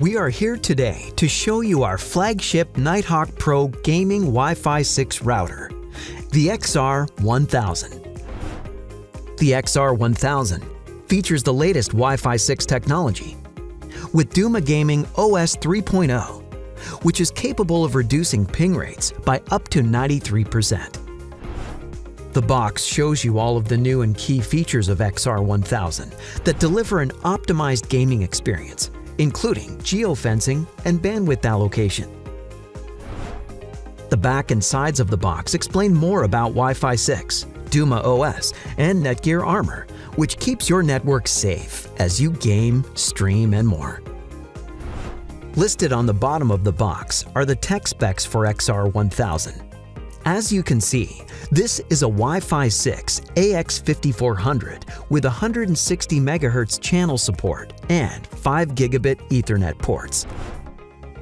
We are here today to show you our flagship Nighthawk Pro Gaming Wi-Fi 6 router, the XR1000. The XR1000 features the latest Wi-Fi 6 technology with Duma Gaming OS 3.0, which is capable of reducing ping rates by up to 93%. The box shows you all of the new and key features of XR1000 that deliver an optimized gaming experience including geofencing and bandwidth allocation. The back and sides of the box explain more about Wi-Fi 6, Duma OS, and Netgear Armor, which keeps your network safe as you game, stream, and more. Listed on the bottom of the box are the tech specs for XR1000. As you can see, this is a Wi-Fi 6 AX5400 with 160 MHz channel support and 5 gigabit Ethernet ports.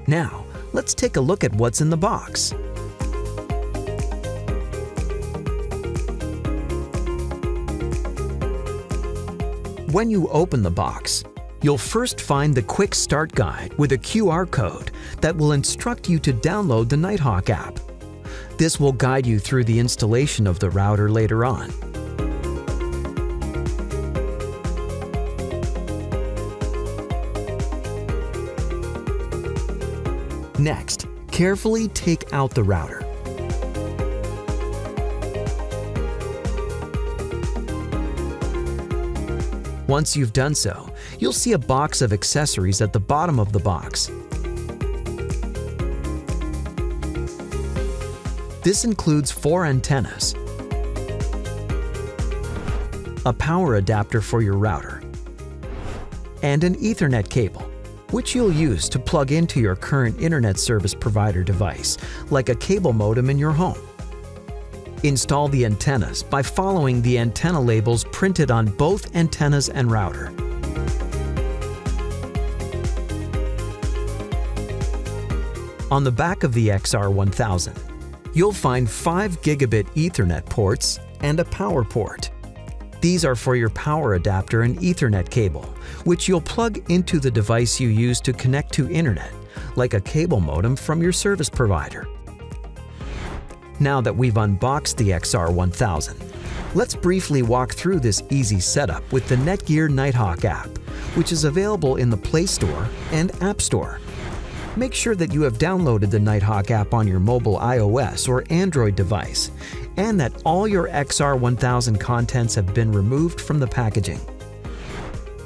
Now, let's take a look at what's in the box. When you open the box, you'll first find the Quick Start Guide with a QR code that will instruct you to download the Nighthawk app. This will guide you through the installation of the router later on. Next, carefully take out the router. Once you've done so, you'll see a box of accessories at the bottom of the box. This includes four antennas, a power adapter for your router, and an Ethernet cable, which you'll use to plug into your current internet service provider device, like a cable modem in your home. Install the antennas by following the antenna labels printed on both antennas and router. On the back of the XR1000, you'll find 5 gigabit Ethernet ports and a power port. These are for your power adapter and Ethernet cable, which you'll plug into the device you use to connect to internet, like a cable modem from your service provider. Now that we've unboxed the XR1000, let's briefly walk through this easy setup with the Netgear Nighthawk app, which is available in the Play Store and App Store make sure that you have downloaded the Nighthawk app on your mobile iOS or Android device, and that all your XR1000 contents have been removed from the packaging.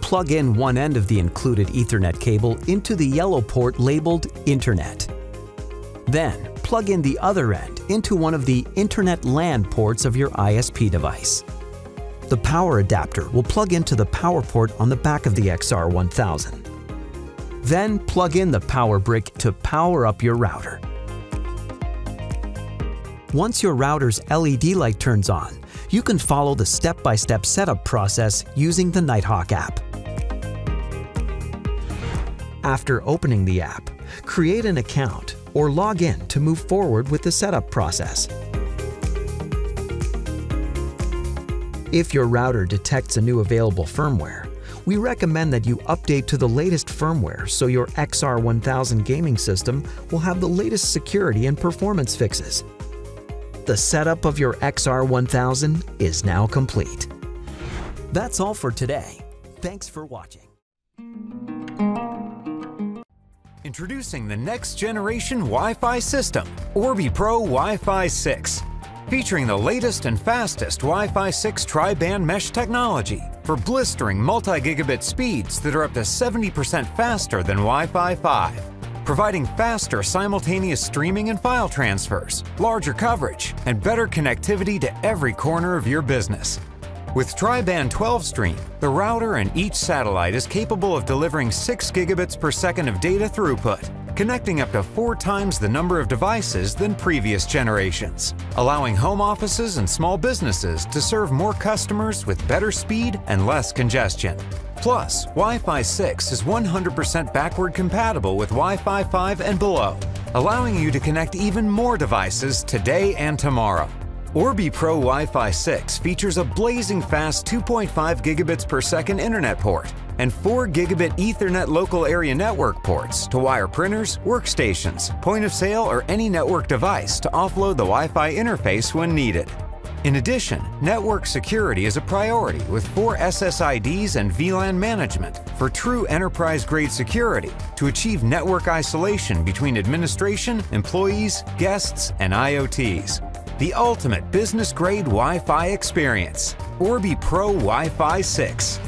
Plug in one end of the included Ethernet cable into the yellow port labeled Internet. Then, plug in the other end into one of the Internet LAN ports of your ISP device. The power adapter will plug into the power port on the back of the XR1000. Then plug in the power brick to power up your router. Once your router's LED light turns on, you can follow the step-by-step -step setup process using the Nighthawk app. After opening the app, create an account or log in to move forward with the setup process. If your router detects a new available firmware, we recommend that you update to the latest firmware so your XR1000 gaming system will have the latest security and performance fixes. The setup of your XR1000 is now complete. That's all for today. Thanks for watching. Introducing the next generation Wi-Fi system, Orbi Pro Wi-Fi 6 featuring the latest and fastest Wi-Fi 6 tri-band mesh technology for blistering multi-gigabit speeds that are up to 70% faster than Wi-Fi 5, providing faster simultaneous streaming and file transfers, larger coverage, and better connectivity to every corner of your business. With Tri-Band 12 Stream, the router and each satellite is capable of delivering 6 gigabits per second of data throughput connecting up to four times the number of devices than previous generations, allowing home offices and small businesses to serve more customers with better speed and less congestion. Plus, Wi-Fi 6 is 100% backward compatible with Wi-Fi 5 and below, allowing you to connect even more devices today and tomorrow. Orbi Pro Wi-Fi 6 features a blazing fast 2.5 gigabits per second internet port and 4 gigabit Ethernet local area network ports to wire printers, workstations, point of sale, or any network device to offload the Wi-Fi interface when needed. In addition, network security is a priority with four SSIDs and VLAN management for true enterprise-grade security to achieve network isolation between administration, employees, guests, and IoTs. The ultimate business-grade Wi-Fi experience. Orbi Pro Wi-Fi 6.